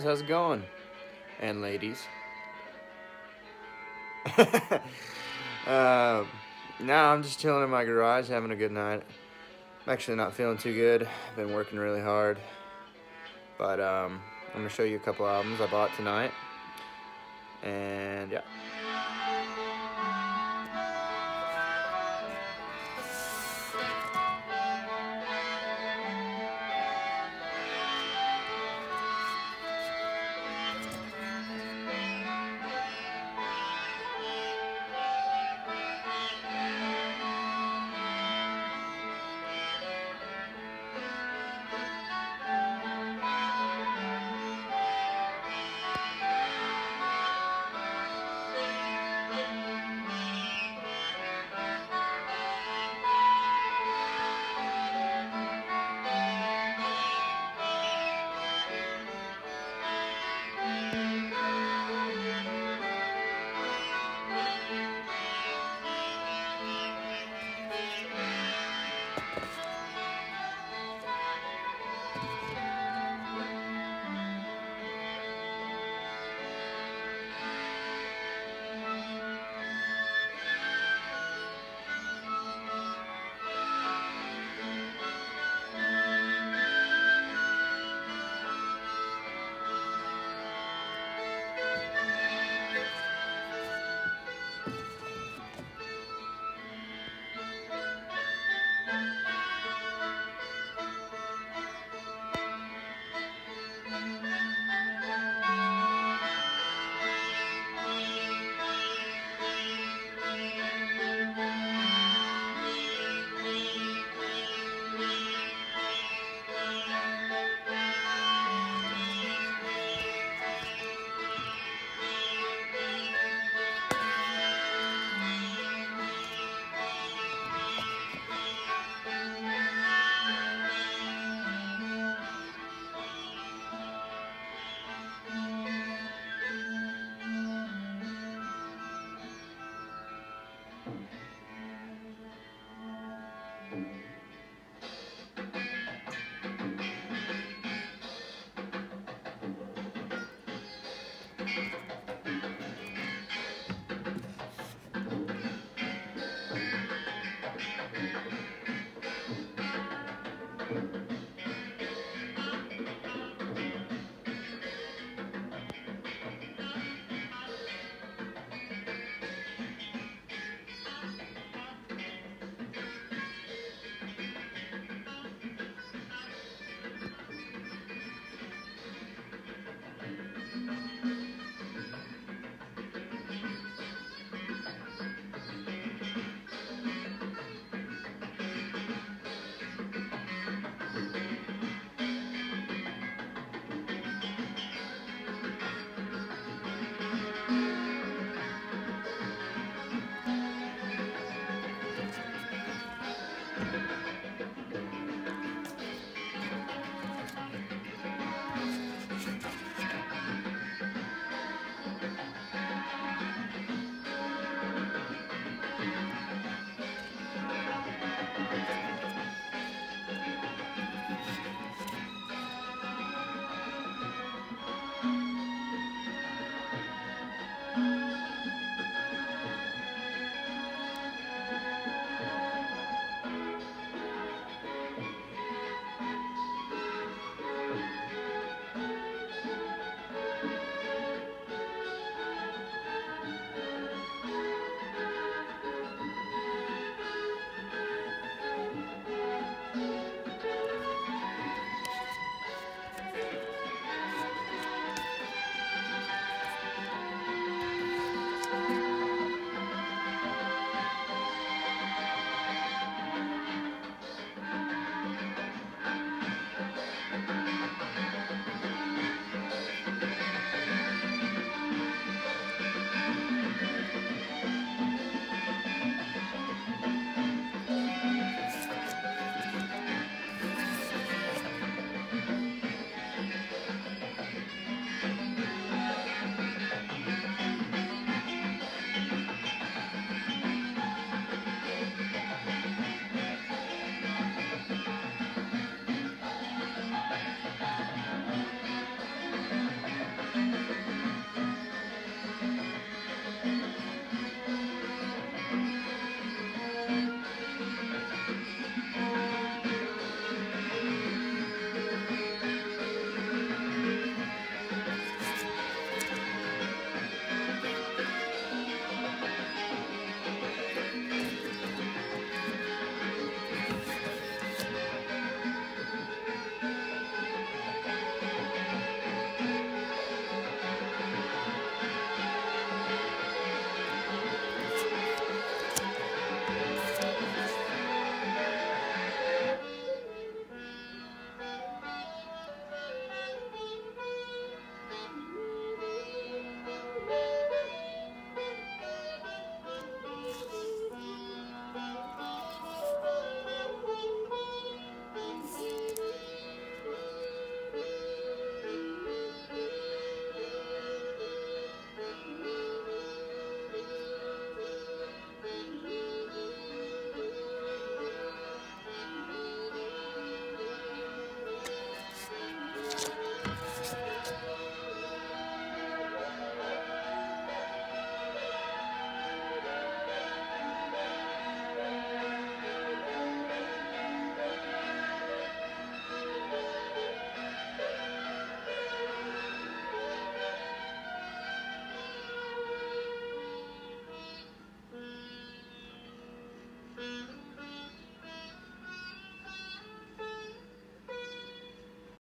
How's it going, and ladies. uh, now I'm just chilling in my garage, having a good night. I'm actually not feeling too good. I've been working really hard. But um, I'm going to show you a couple albums I bought tonight. And yeah.